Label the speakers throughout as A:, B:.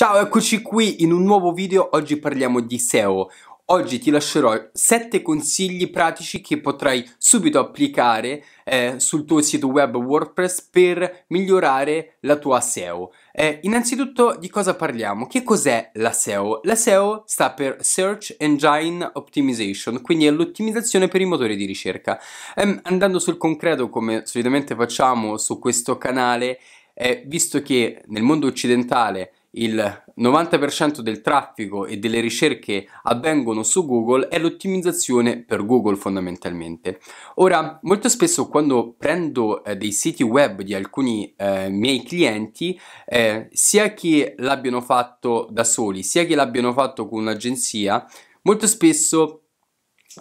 A: Ciao, eccoci qui in un nuovo video, oggi parliamo di SEO. Oggi ti lascerò 7 consigli pratici che potrai subito applicare eh, sul tuo sito web WordPress per migliorare la tua SEO. Eh, innanzitutto di cosa parliamo? Che cos'è la SEO? La SEO sta per Search Engine Optimization, quindi è l'ottimizzazione per i motori di ricerca. Eh, andando sul concreto come solitamente facciamo su questo canale, eh, visto che nel mondo occidentale il 90% del traffico e delle ricerche avvengono su Google è l'ottimizzazione per Google fondamentalmente. Ora, molto spesso quando prendo eh, dei siti web di alcuni eh, miei clienti, eh, sia che l'abbiano fatto da soli, sia che l'abbiano fatto con un'agenzia, molto spesso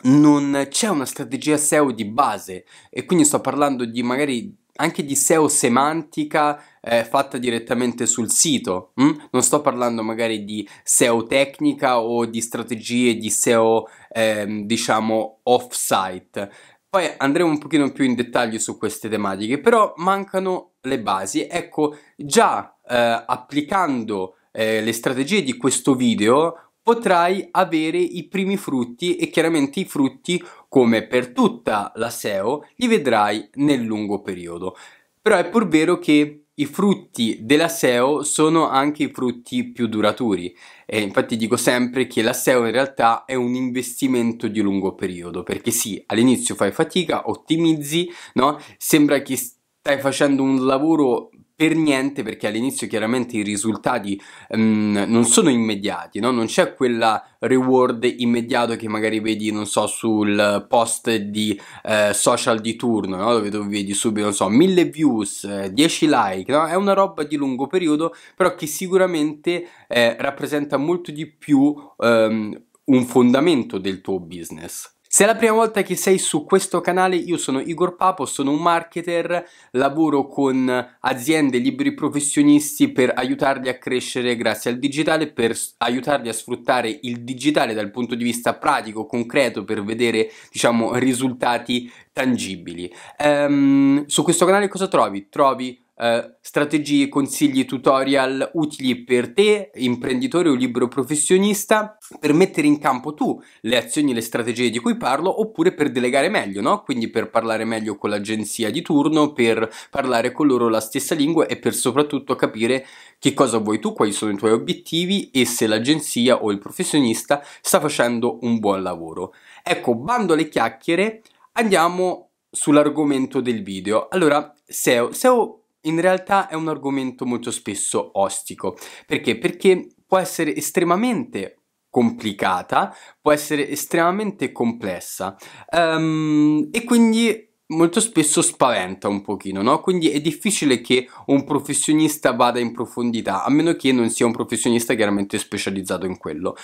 A: non c'è una strategia SEO di base e quindi sto parlando di magari anche di SEO semantica eh, fatta direttamente sul sito. Hm? Non sto parlando magari di SEO tecnica o di strategie di SEO, eh, diciamo, off-site. Poi andremo un pochino più in dettaglio su queste tematiche, però mancano le basi. Ecco, già eh, applicando eh, le strategie di questo video potrai avere i primi frutti e chiaramente i frutti come per tutta la SEO li vedrai nel lungo periodo. Però è pur vero che i frutti della SEO sono anche i frutti più duraturi e infatti dico sempre che la SEO in realtà è un investimento di lungo periodo perché sì, all'inizio fai fatica, ottimizzi, no? Sembra che stai facendo un lavoro per niente perché all'inizio chiaramente i risultati um, non sono immediati, no? non c'è quella reward immediato che magari vedi, non so, sul post di eh, social di turno, no? dove tu vedi subito, non so, 1000 views, 10 eh, like, no? è una roba di lungo periodo, però che sicuramente eh, rappresenta molto di più um, un fondamento del tuo business. Se è la prima volta che sei su questo canale, io sono Igor Papo, sono un marketer, lavoro con aziende, liberi professionisti per aiutarli a crescere grazie al digitale, per aiutarli a sfruttare il digitale dal punto di vista pratico, concreto, per vedere, diciamo, risultati tangibili. Um, su questo canale cosa trovi? Trovi Uh, strategie, consigli, tutorial utili per te, imprenditore o libero professionista, per mettere in campo tu le azioni e le strategie di cui parlo, oppure per delegare meglio, no? Quindi per parlare meglio con l'agenzia di turno, per parlare con loro la stessa lingua e per soprattutto capire che cosa vuoi tu, quali sono i tuoi obiettivi e se l'agenzia o il professionista sta facendo un buon lavoro. Ecco, bando alle chiacchiere, andiamo sull'argomento del video. Allora, SEO, SEO in realtà è un argomento molto spesso ostico. Perché? Perché può essere estremamente complicata, può essere estremamente complessa um, e quindi molto spesso spaventa un pochino, no? Quindi è difficile che un professionista vada in profondità, a meno che non sia un professionista chiaramente specializzato in quello.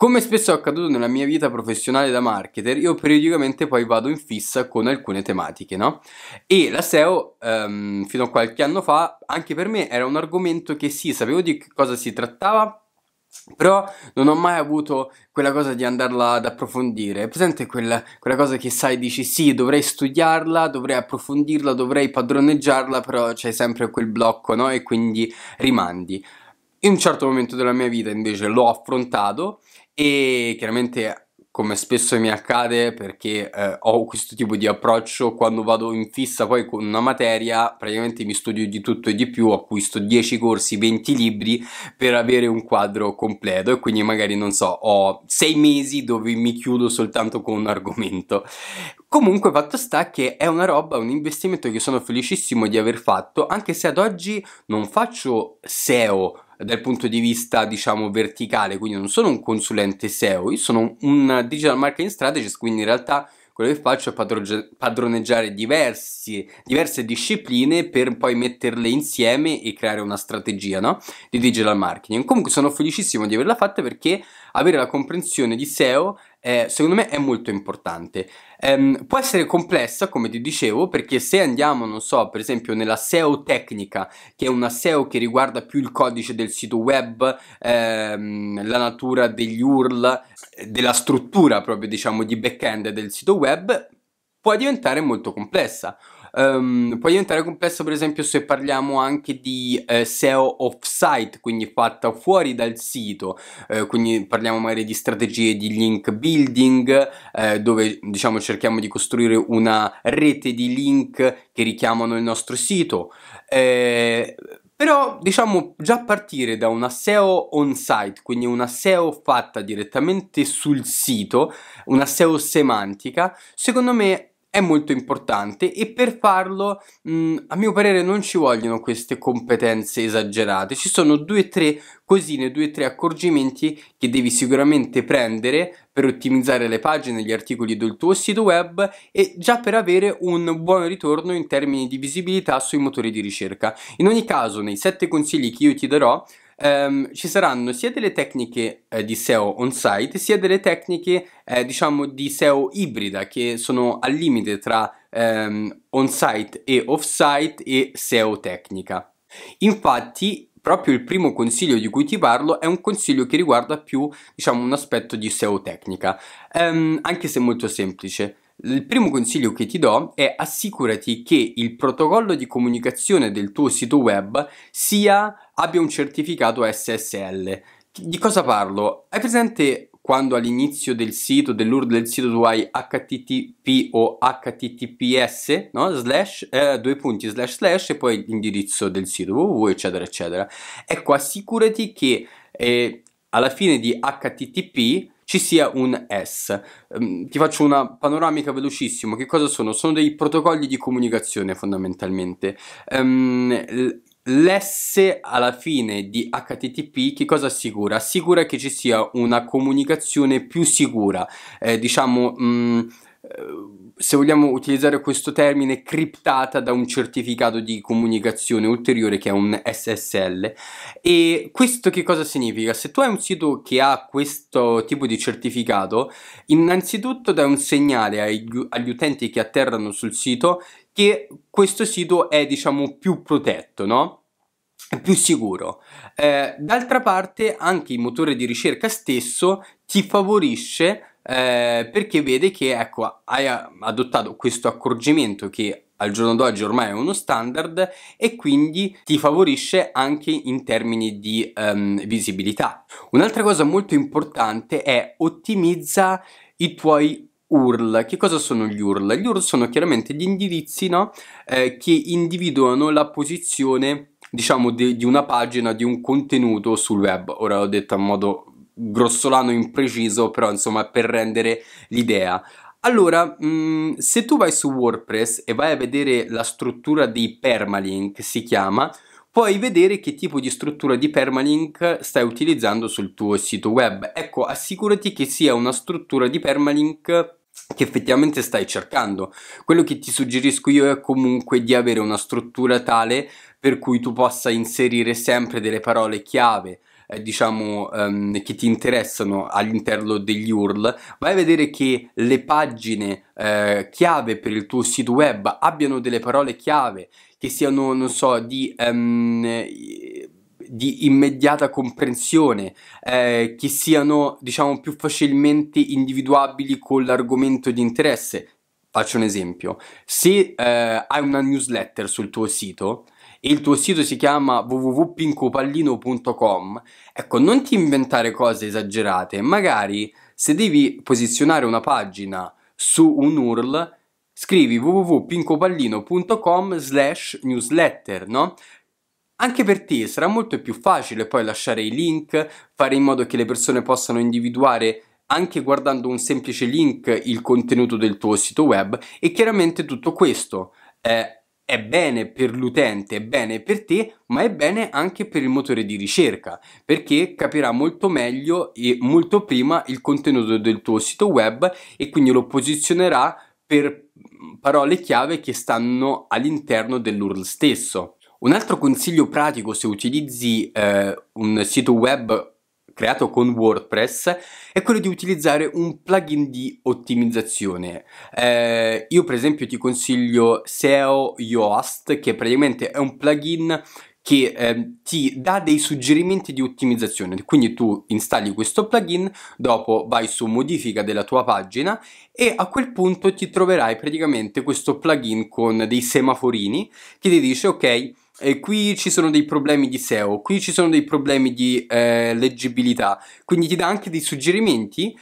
A: Come spesso è accaduto nella mia vita professionale da marketer, io periodicamente poi vado in fissa con alcune tematiche, no? E la SEO, ehm, fino a qualche anno fa, anche per me era un argomento che sì, sapevo di cosa si trattava, però non ho mai avuto quella cosa di andarla ad approfondire. È presente quella, quella, cosa che sai, dici sì, dovrei studiarla, dovrei approfondirla, dovrei padroneggiarla, però c'è sempre quel blocco, no? E quindi rimandi. In un certo momento della mia vita invece l'ho affrontato e chiaramente come spesso mi accade perché eh, ho questo tipo di approccio quando vado in fissa poi con una materia praticamente mi studio di tutto e di più acquisto 10 corsi 20 libri per avere un quadro completo. E quindi magari non so ho 6 mesi dove mi chiudo soltanto con un argomento. Comunque fatto sta che è una roba un investimento che sono felicissimo di aver fatto anche se ad oggi non faccio SEO dal punto di vista diciamo verticale, quindi non sono un consulente SEO, io sono un digital marketing strategist, quindi in realtà quello che faccio è padroneggiare diversi, diverse discipline per poi metterle insieme e creare una strategia no? di digital marketing. Comunque sono felicissimo di averla fatta perché avere la comprensione di SEO eh, secondo me è molto importante. Um, può essere complessa, come ti dicevo, perché se andiamo, non so, per esempio nella SEO tecnica, che è una SEO che riguarda più il codice del sito web, ehm, la natura degli URL, della struttura proprio, diciamo, di back-end del sito web, può diventare molto complessa. Um, può diventare complesso per esempio se parliamo anche di eh, SEO off-site, quindi fatta fuori dal sito, eh, quindi parliamo magari di strategie di link building, eh, dove diciamo cerchiamo di costruire una rete di link che richiamano il nostro sito. Eh, però diciamo già partire da una SEO on-site, quindi una SEO fatta direttamente sul sito, una SEO semantica, secondo me è molto importante e per farlo mh, mm, a mio parere non ci vogliono queste competenze esagerate. Ci sono due o tre cosine due o tre accorgimenti che devi sicuramente prendere per ottimizzare le pagine gli articoli del tuo sito web e già per avere un buon ritorno in termini di visibilità sui motori di ricerca. In ogni caso nei sette consigli che io ti darò ehm, ci saranno sia delle tecniche eh, di SEO on-site sia delle tecniche eh, diciamo di SEO ibrida che sono al limite tra ehm, on-site e off-site e SEO tecnica. Infatti proprio il primo consiglio di cui ti parlo è un consiglio che riguarda più diciamo un aspetto di SEO tecnica, ehm, anche se molto semplice. Il primo consiglio che ti do è assicurati che il protocollo di comunicazione del tuo sito web sia, abbia un certificato SSL. Di cosa parlo? Hai presente quando all'inizio del sito, dell'URL del sito tu hai http o https, no? Slash, eh, due punti, slash slash e poi l'indirizzo del sito www eccetera eccetera. Ecco, assicurati che eh, alla fine di http ci sia un S. Um, ti faccio una panoramica velocissima. Che cosa sono? Sono dei protocolli di comunicazione fondamentalmente. Um, L'S alla fine di HTTP che cosa assicura? Assicura che ci sia una comunicazione più sicura, eh, diciamo... Mh, mm, se vogliamo utilizzare questo termine, criptata da un certificato di comunicazione ulteriore che è un SSL. E questo che cosa significa? Se tu hai un sito che ha questo tipo di certificato, innanzitutto dai un segnale agli, agli utenti che atterrano sul sito che questo sito è diciamo più protetto, no? Più sicuro. Eh, d'altra parte anche il motore di ricerca stesso ti favorisce eh, perché vede che ecco, hai adottato questo accorgimento che al giorno d'oggi ormai è uno standard e quindi ti favorisce anche in termini di um, visibilità. Un'altra cosa molto importante è ottimizza i tuoi URL. Che cosa sono gli URL? Gli URL sono chiaramente gli indirizzi no? eh, che individuano la posizione diciamo di, di una pagina, di un contenuto sul web. Ora l'ho detto in modo grossolano impreciso, però insomma per rendere l'idea. Allora, mh, mm, se tu vai su WordPress e vai a vedere la struttura di permalink, si chiama, puoi vedere che tipo di struttura di permalink stai utilizzando sul tuo sito web. Ecco, assicurati che sia una struttura di permalink che effettivamente stai cercando. Quello che ti suggerisco io è comunque di avere una struttura tale per cui tu possa inserire sempre delle parole chiave eh, diciamo um, che ti interessano all'interno degli URL vai a vedere che le pagine eh, chiave per il tuo sito web abbiano delle parole chiave che siano non so di um, di immediata comprensione, eh, che siano diciamo più facilmente individuabili con l'argomento di interesse. Faccio un esempio, se eh, hai una newsletter sul tuo sito, il tuo sito si chiama www.pincopallino.com, ecco, non ti inventare cose esagerate, magari se devi posizionare una pagina su un URL, scrivi www.pincopallino.com slash newsletter, no? Anche per te sarà molto più facile poi lasciare i link, fare in modo che le persone possano individuare anche guardando un semplice link il contenuto del tuo sito web e chiaramente tutto questo è è bene per l'utente, è bene per te, ma è bene anche per il motore di ricerca, perché capirà molto meglio e molto prima il contenuto del tuo sito web e quindi lo posizionerà per parole chiave che stanno all'interno dell'URL stesso. Un altro consiglio pratico se utilizzi eh, un sito web creato con WordPress è quello di utilizzare un plugin di ottimizzazione. Eh, io per esempio ti consiglio SEO Yoast che praticamente è un plugin che eh, ti dà dei suggerimenti di ottimizzazione. Quindi tu installi questo plugin, dopo vai su modifica della tua pagina e a quel punto ti troverai praticamente questo plugin con dei semaforini che ti dice ok e qui ci sono dei problemi di SEO, qui ci sono dei problemi di eh, leggibilità, quindi ti dà anche dei suggerimenti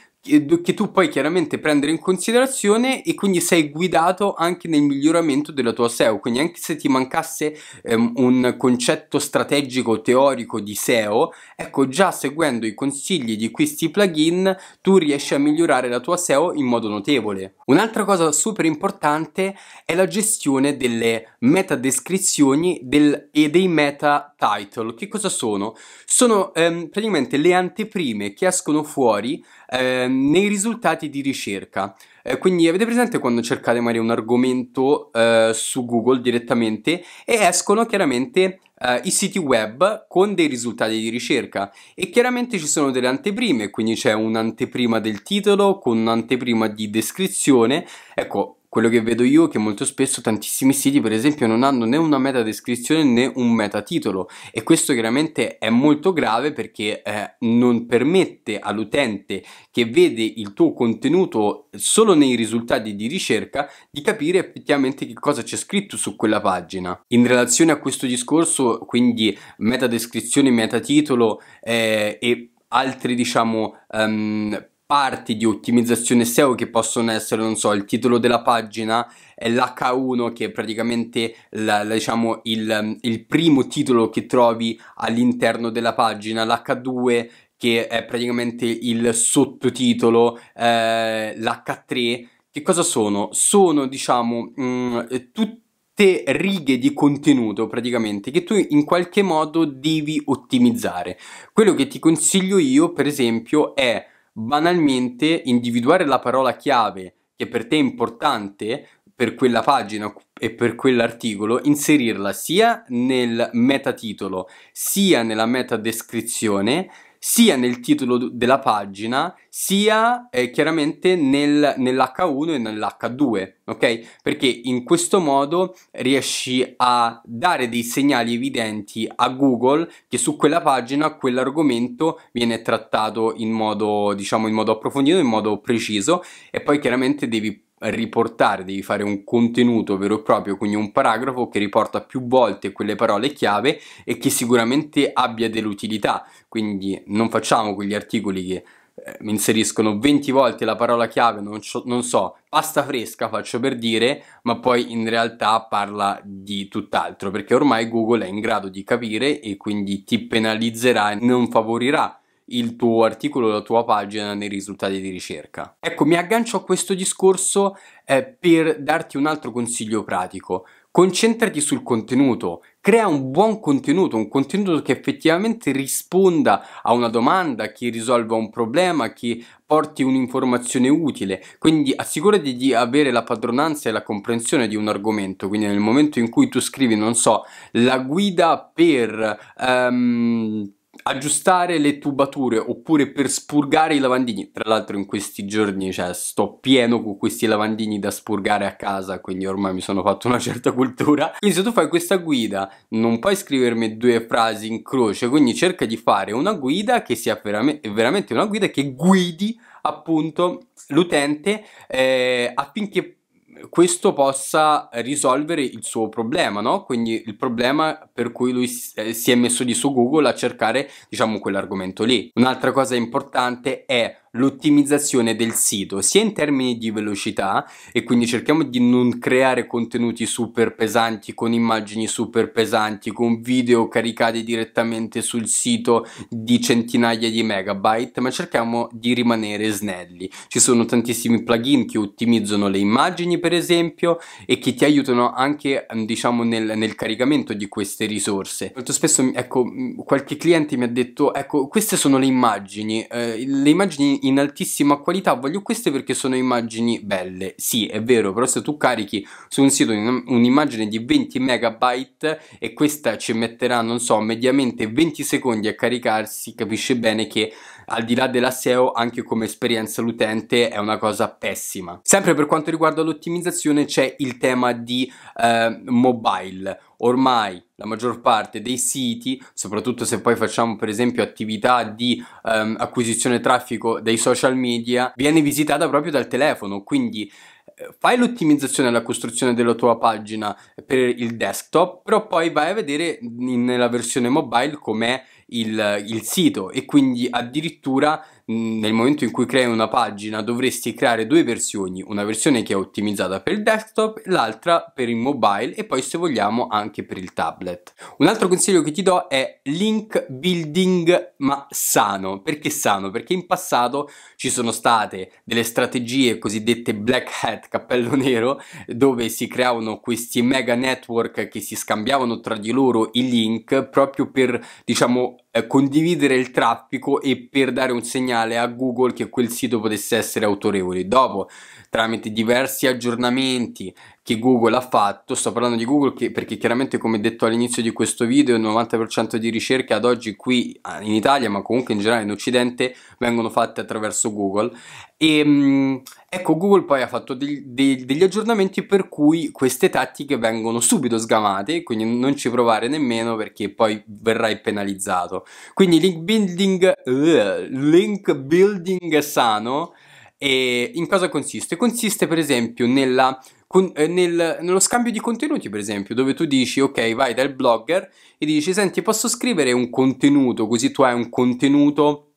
A: che tu puoi chiaramente prendere in considerazione e quindi sei guidato anche nel miglioramento della tua SEO quindi anche se ti mancasse ehm, un concetto strategico teorico di SEO ecco già seguendo i consigli di questi plugin tu riesci a migliorare la tua SEO in modo notevole. Un'altra cosa super importante è la gestione delle meta descrizioni del, e dei meta title. Che cosa sono? sono ehm, praticamente le anteprime che escono fuori eh, nei risultati di ricerca. Eh, quindi avete presente quando cercate magari un argomento eh, su Google direttamente e escono chiaramente eh, i siti web con dei risultati di ricerca e chiaramente ci sono delle anteprime, quindi c'è un'anteprima del titolo con un'anteprima di descrizione. Ecco, quello che vedo io è che molto spesso tantissimi siti per esempio non hanno né una meta descrizione né un meta titolo e questo chiaramente è molto grave perché eh, non permette all'utente che vede il tuo contenuto solo nei risultati di ricerca di capire effettivamente che cosa c'è scritto su quella pagina. In relazione a questo discorso quindi meta descrizione, meta titolo eh, e altri diciamo um, parti di ottimizzazione SEO che possono essere, non so, il titolo della pagina, l'H1 che è praticamente la, la, diciamo, il, il primo titolo che trovi all'interno della pagina, l'H2 che è praticamente il sottotitolo, eh, l'H3, che cosa sono? Sono, diciamo, mh, mm, tutte righe di contenuto praticamente che tu in qualche modo devi ottimizzare. Quello che ti consiglio io, per esempio, è banalmente individuare la parola chiave che per te è importante per quella pagina e per quell'articolo, inserirla sia nel metatitolo sia nella meta descrizione sia nel titolo della pagina sia eh, chiaramente nel, nell'H1 e nell'H2 ok? Perché in questo modo riesci a dare dei segnali evidenti a Google che su quella pagina quell'argomento viene trattato in modo diciamo in modo approfondito in modo preciso e poi chiaramente devi riportare, devi fare un contenuto vero e proprio, quindi un paragrafo che riporta più volte quelle parole chiave e che sicuramente abbia dell'utilità. Quindi non facciamo quegli articoli che eh, inseriscono 20 volte la parola chiave, non, non, so, pasta fresca faccio per dire, ma poi in realtà parla di tutt'altro, perché ormai Google è in grado di capire e quindi ti penalizzerà non favorirà il tuo articolo, la tua pagina nei risultati di ricerca. Ecco, mi aggancio a questo discorso eh, per darti un altro consiglio pratico. Concentrati sul contenuto, crea un buon contenuto, un contenuto che effettivamente risponda a una domanda, che risolva un problema, che porti un'informazione utile. Quindi assicurati di avere la padronanza e la comprensione di un argomento. Quindi nel momento in cui tu scrivi, non so, la guida per... Um, aggiustare le tubature oppure per spurgare i lavandini. Tra l'altro in questi giorni cioè, sto pieno con questi lavandini da spurgare a casa, quindi ormai mi sono fatto una certa cultura. Quindi se tu fai questa guida non puoi scrivermi due frasi in croce, quindi cerca di fare una guida che sia veramente, veramente una guida che guidi appunto l'utente eh, affinché questo possa risolvere il suo problema, no? Quindi il problema per cui lui eh, si è messo lì su Google a cercare, diciamo, quell'argomento lì. Un'altra cosa importante è l'ottimizzazione del sito sia in termini di velocità e quindi cerchiamo di non creare contenuti super pesanti con immagini super pesanti con video caricati direttamente sul sito di centinaia di megabyte ma cerchiamo di rimanere snelli. Ci sono tantissimi plugin che ottimizzano le immagini per esempio e che ti aiutano anche diciamo nel, nel caricamento di queste risorse. Molto spesso ecco qualche cliente mi ha detto ecco queste sono le immagini eh, le immagini in altissima qualità, voglio queste perché sono immagini belle. Sì, è vero, però se tu carichi su un sito un'immagine di 20 megabyte e questa ci metterà, non so, mediamente 20 secondi a caricarsi, capisce bene che al di là della SEO anche come esperienza l'utente è una cosa pessima. Sempre per quanto riguarda l'ottimizzazione c'è il tema di eh, mobile ormai la maggior parte dei siti, soprattutto se poi facciamo per esempio attività di um, acquisizione traffico dei social media, viene visitata proprio dal telefono, quindi eh, fai l'ottimizzazione e la costruzione della tua pagina per il desktop, però poi vai a vedere nella versione mobile com'è il, il sito e quindi addirittura nel momento in cui crei una pagina dovresti creare due versioni, una versione che è ottimizzata per il desktop l'altra per il mobile e poi se vogliamo anche per il tablet. Un altro consiglio che ti do è link building ma sano. Perché sano? Perché in passato ci sono state delle strategie cosiddette black hat, cappello nero, dove si creavano questi mega network che si scambiavano tra di loro i link proprio per diciamo eh, condividere il traffico e per dare un segnale a Google che quel sito potesse essere autorevole. Dopo, tramite diversi aggiornamenti che Google ha fatto, sto parlando di Google che, perché chiaramente come detto all'inizio di questo video il 90% di ricerche ad oggi qui in Italia ma comunque in generale in Occidente vengono fatte attraverso Google e mh, ecco Google poi ha fatto degli, degli aggiornamenti per cui queste tattiche vengono subito sgamate quindi non ci provare nemmeno perché poi verrai penalizzato quindi link building uh, link building sano e in cosa consiste? Consiste per esempio nella, con, eh, nel, nello scambio di contenuti, per esempio, dove tu dici, ok, vai dal blogger e dici, senti, posso scrivere un contenuto, così tu hai un contenuto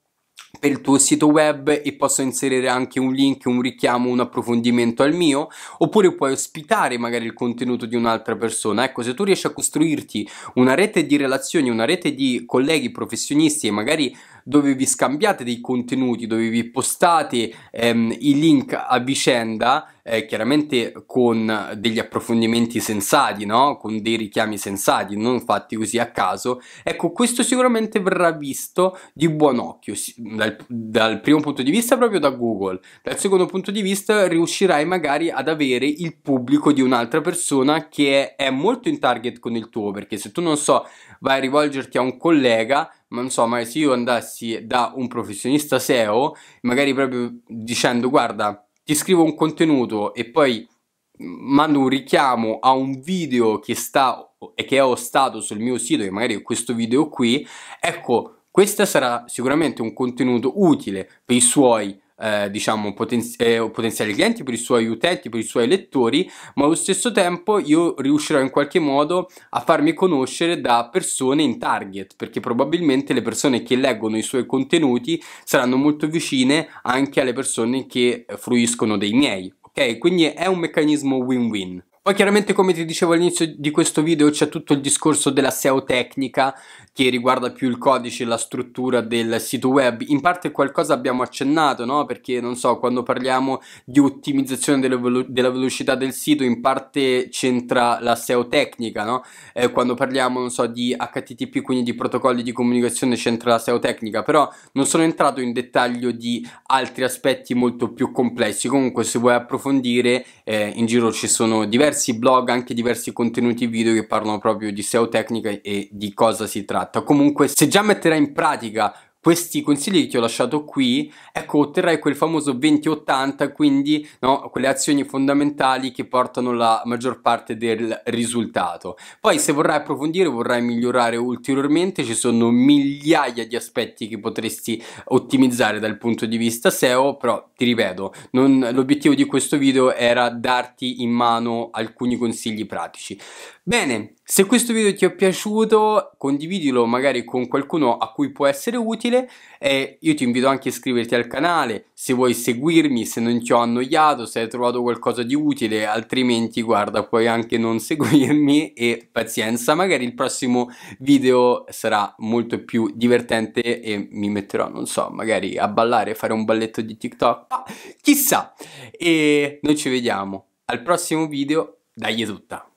A: per il tuo sito web e posso inserire anche un link, un richiamo, un approfondimento al mio, oppure puoi ospitare magari il contenuto di un'altra persona. Ecco, se tu riesci a costruirti una rete di relazioni, una rete di colleghi professionisti e magari dove vi scambiate dei contenuti, dove vi postate ehm, i link a vicenda, eh, chiaramente con degli approfondimenti sensati, no? con dei richiami sensati, non fatti così a caso, ecco questo sicuramente verrà visto di buon occhio, dal, dal primo punto di vista proprio da Google, dal secondo punto di vista riuscirai magari ad avere il pubblico di un'altra persona che è, molto in target con il tuo, perché se tu non so vai a rivolgerti a un collega, ma non so, ma se io andassi da un professionista SEO, magari proprio dicendo guarda, ti scrivo un contenuto e poi mando un richiamo a un video che sta e che ho stato sul mio sito, che magari è questo video qui, ecco, questo sarà sicuramente un contenuto utile per i suoi eh, diciamo potenzi eh, potenziali clienti, per i suoi utenti, per i suoi lettori, ma allo stesso tempo io riuscirò in qualche modo a farmi conoscere da persone in target, perché probabilmente le persone che leggono i suoi contenuti saranno molto vicine anche alle persone che fruiscono dei miei. Ok, quindi è un meccanismo win-win. Poi chiaramente come ti dicevo all'inizio di questo video c'è tutto il discorso della SEO tecnica che riguarda più il codice e la struttura del sito web. In parte qualcosa abbiamo accennato, no? Perché non so, quando parliamo di ottimizzazione della, velo della velocità del sito in parte c'entra la SEO tecnica, no? Eh, quando parliamo, non so, di HTTP, quindi di protocolli di comunicazione c'entra la SEO tecnica, però non sono entrato in dettaglio di altri aspetti molto più complessi. Comunque se vuoi approfondire eh, in giro ci sono diversi diversi blog, anche diversi contenuti video che parlano proprio di SEO tecnica e di cosa si tratta. Comunque, se già metterai in pratica questi consigli che ti ho lasciato qui, ecco, otterrai quel famoso 20-80, quindi no, quelle azioni fondamentali che portano la maggior parte del risultato. Poi se vorrai approfondire, vorrai migliorare ulteriormente, ci sono migliaia di aspetti che potresti ottimizzare dal punto di vista SEO, però ti ripeto, l'obiettivo di questo video era darti in mano alcuni consigli pratici. Bene, se questo video ti è piaciuto condividilo magari con qualcuno a cui può essere utile e io ti invito anche a iscriverti al canale. Se vuoi seguirmi, se non ti ho annoiato, se hai trovato qualcosa di utile, altrimenti guarda puoi anche non seguirmi e pazienza, magari il prossimo video sarà molto più divertente e mi metterò, non so, magari a ballare, fare un balletto di TikTok, ah, chissà, e noi ci vediamo al prossimo video, dai tutta!